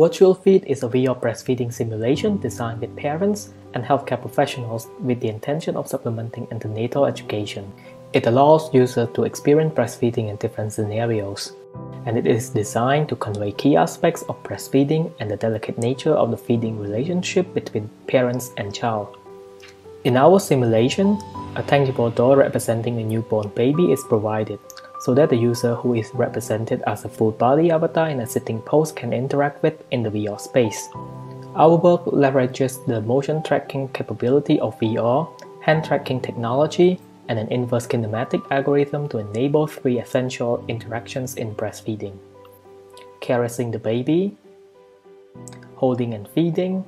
Virtual Feed is a VR breastfeeding simulation designed with parents and healthcare professionals with the intention of supplementing antenatal education. It allows users to experience breastfeeding in different scenarios, and it is designed to convey key aspects of breastfeeding and the delicate nature of the feeding relationship between parents and child. In our simulation, a tangible doll representing a newborn baby is provided, so that the user who is represented as a full body avatar in a sitting pose can interact with in the VR space. Our work leverages the motion tracking capability of VR, hand tracking technology, and an inverse kinematic algorithm to enable three essential interactions in breastfeeding caressing the baby, holding and feeding,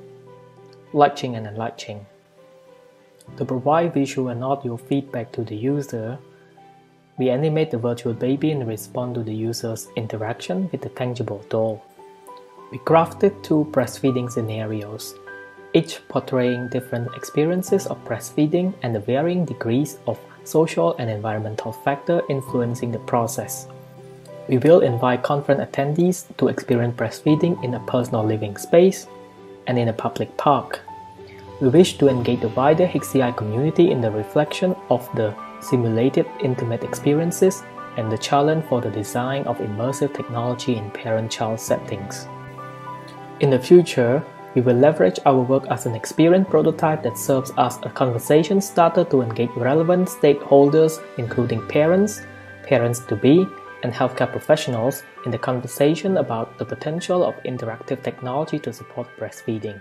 latching and unlatching. To provide visual and audio feedback to the user, we animate the virtual baby and respond to the user's interaction with the tangible doll. We crafted two breastfeeding scenarios, each portraying different experiences of breastfeeding and the varying degrees of social and environmental factor influencing the process. We will invite conference attendees to experience breastfeeding in a personal living space and in a public park. We wish to engage the wider HCI community in the reflection of the simulated intimate experiences and the challenge for the design of immersive technology in parent-child settings. In the future, we will leverage our work as an experience prototype that serves as a conversation starter to engage relevant stakeholders, including parents, parents-to-be, and healthcare professionals in the conversation about the potential of interactive technology to support breastfeeding.